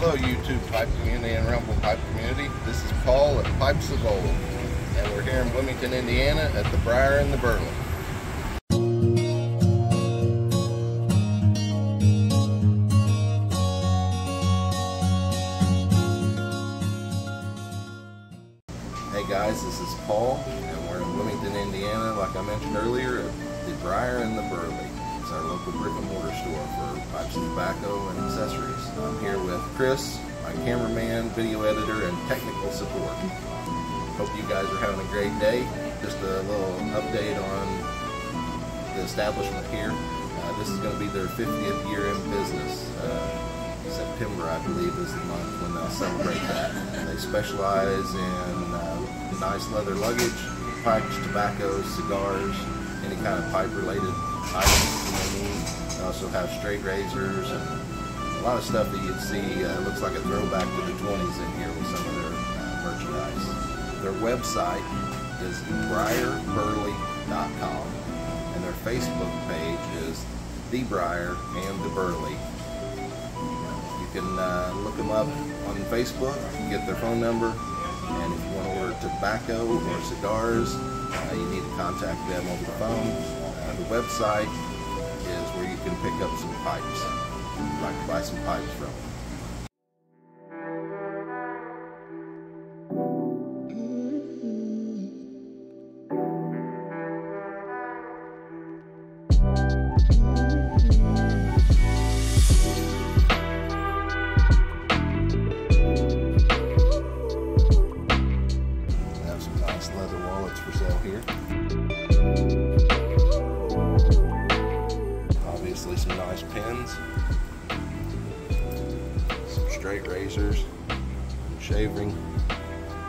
Hello YouTube pipe community and Rumble pipe community. This is Paul at Pipes of Old and we're here in Bloomington, Indiana at the Briar and the Burley. Hey guys, this is Paul and we're in Bloomington, Indiana like I mentioned earlier at the Briar and the Burley. It's our local brick and mortar store for pipes and tobacco and accessories. I'm here with Chris, my cameraman, video editor, and technical support. Hope you guys are having a great day. Just a little update on the establishment here. Uh, this is going to be their 50th year in business. Uh, September, I believe, is the month when they'll celebrate that. They specialize in uh, nice leather luggage, pipes, tobacco, cigars, any kind of pipe-related items you may need. They also have straight razors and a lot of stuff that you'd see. Uh, looks like a throwback to the 20s in here with some of their uh, merchandise. Their website is briarburley.com and their Facebook page is The Briar and The Burley. You can uh, look them up on Facebook, get their phone number, and if you want to order tobacco or cigars, uh, you need to contact them over the phone. The website is where you can pick up some pipes. You'd like to buy some pipes from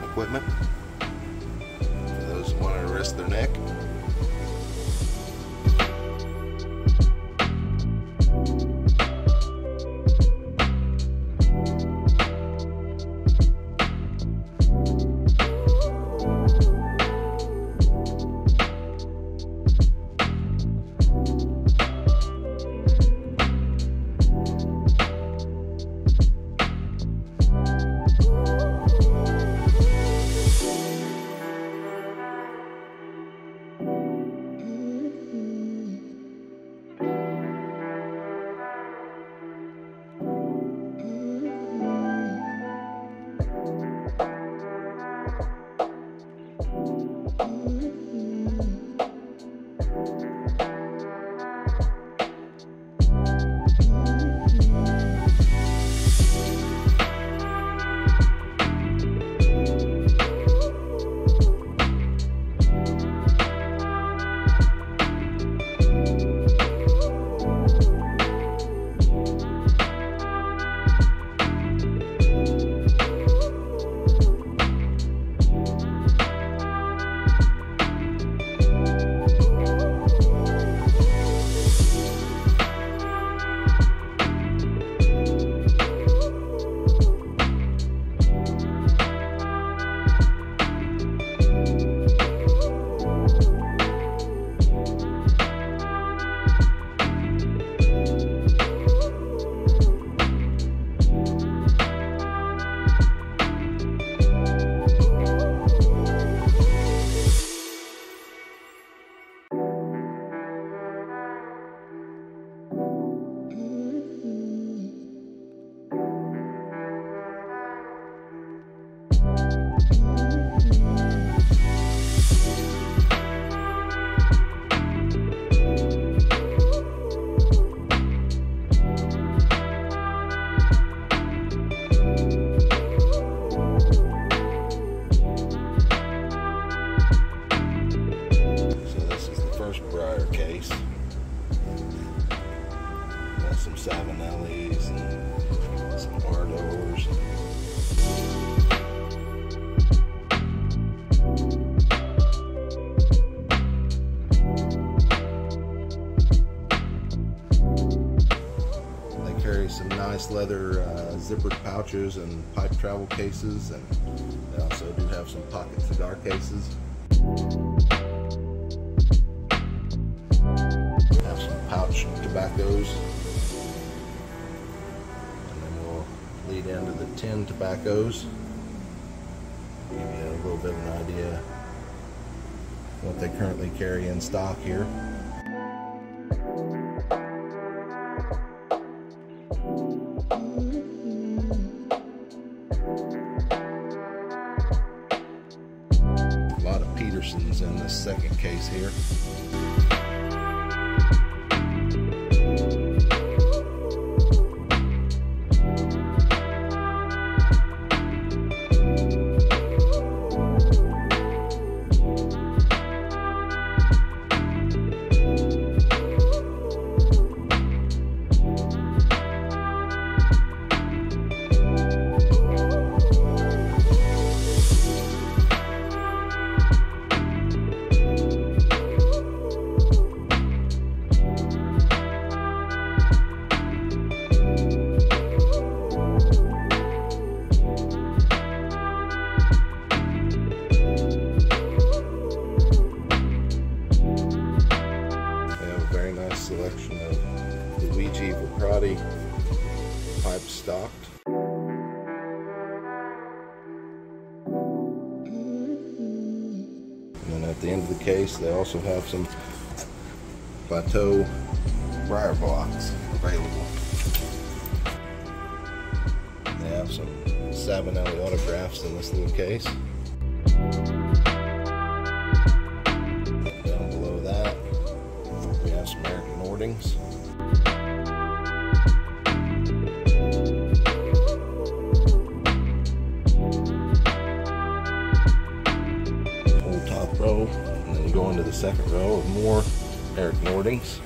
Equipment. For those who want to rest their neck. And pipe travel cases, and they also do have some pocket cigar cases. have some pouch tobaccos. And then we'll lead into the tin tobaccos. Give you a little bit of an idea what they currently carry in stock here. Petersons in the second case here. Luigi Viprati pipes stocked. And then at the end of the case, they also have some Plateau briar blocks available. They have some Savinelli autographs in this little case. Down below that, we have some Eric Nordings. Into the second row of more Eric Nordings.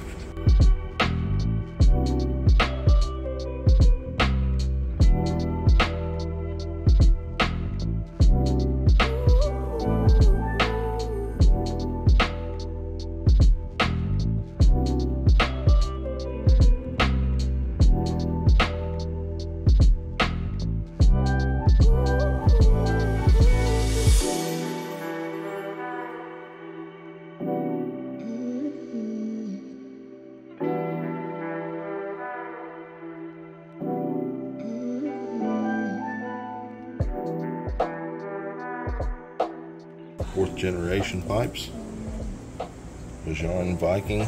Fourth generation pipes. Bjarne Viking.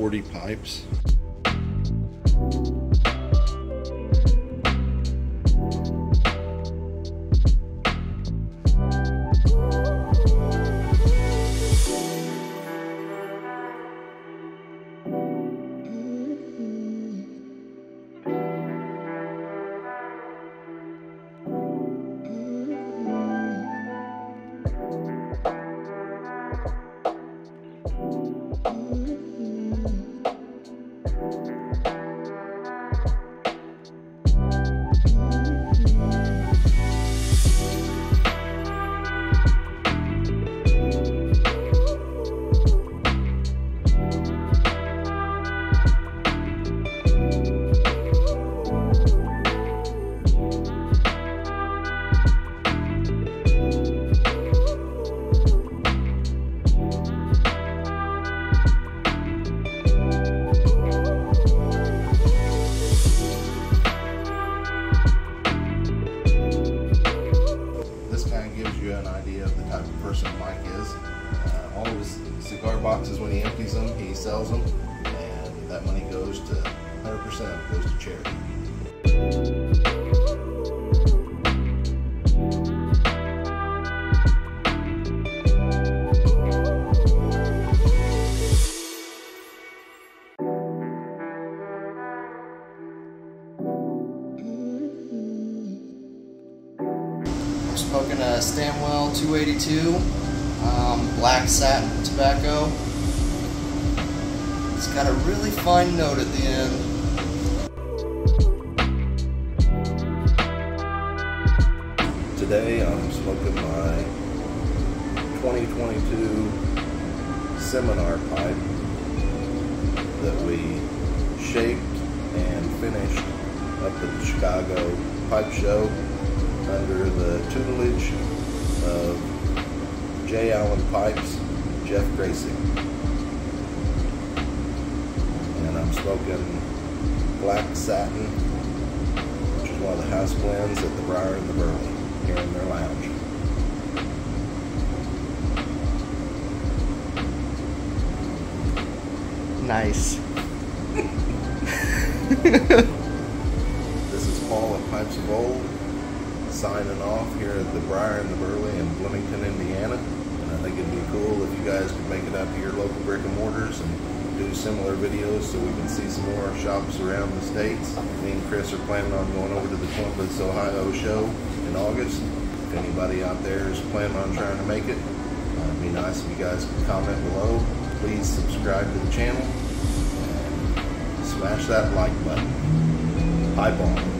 40 pipes. Pipes. idea of the type of person Mike is. Uh, all of his cigar boxes, when he empties them, he sells them, and that money goes to 100% goes to charity. Smoking a Stanwell 282 um, black satin tobacco. It's got a really fine note at the end. Today I'm smoking my 2022 seminar pipe that we shaped and finished up at the Chicago Pipe Show under the tutelage of J. Alan Pipes, Jeff Gracik. And I'm smoking black satin, which is one of the house blends at the Briar and the Burley here in their lounge. Nice. This is Paul at Pipes of Old signing off here at the Briar and the Burley in Bloomington, Indiana. And I think it'd be cool if you guys could make it out to your local brick and mortars and do similar videos so we can see some more shops around the states. Me and Chris are planning on going over to the Columbus, Ohio show in August. If anybody out there is planning on trying to make it, uh, it'd be nice if you guys could comment below. Please subscribe to the channel smash that like button. Pipe on.